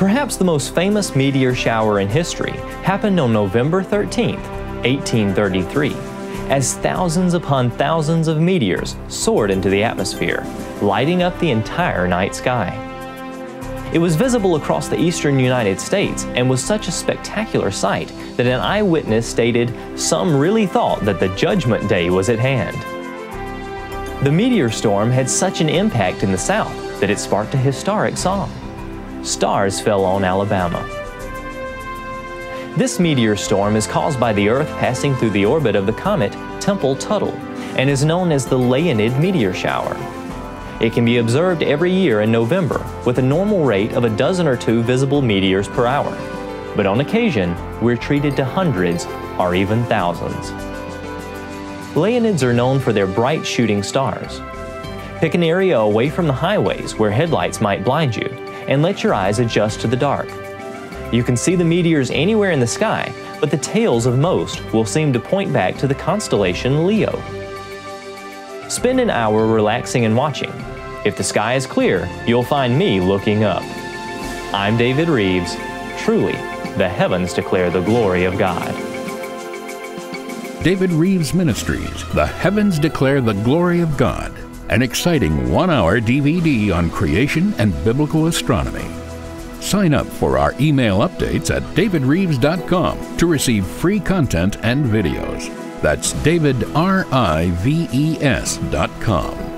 Perhaps the most famous meteor shower in history happened on November 13, 1833, as thousands upon thousands of meteors soared into the atmosphere, lighting up the entire night sky. It was visible across the eastern United States and was such a spectacular sight that an eyewitness stated some really thought that the Judgment Day was at hand. The meteor storm had such an impact in the South that it sparked a historic song stars fell on Alabama. This meteor storm is caused by the Earth passing through the orbit of the comet Tempel-Tuttle and is known as the Leonid meteor shower. It can be observed every year in November with a normal rate of a dozen or two visible meteors per hour. But on occasion, we're treated to hundreds or even thousands. Leonids are known for their bright shooting stars. Pick an area away from the highways where headlights might blind you and let your eyes adjust to the dark. You can see the meteors anywhere in the sky, but the tails of most will seem to point back to the constellation Leo. Spend an hour relaxing and watching. If the sky is clear, you'll find me looking up. I'm David Rives. Truly, the heavens declare the glory of God. David Rives Ministries, The Heavens Declare the Glory of God an exciting one hour DVD on creation and biblical astronomy. Sign up for our email updates at davidrives.com to receive free content and videos. That's davidrives.com.